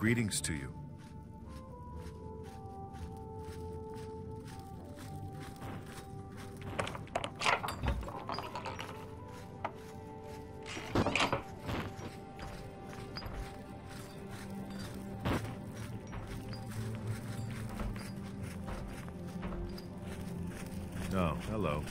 Greetings to you. Oh, hello.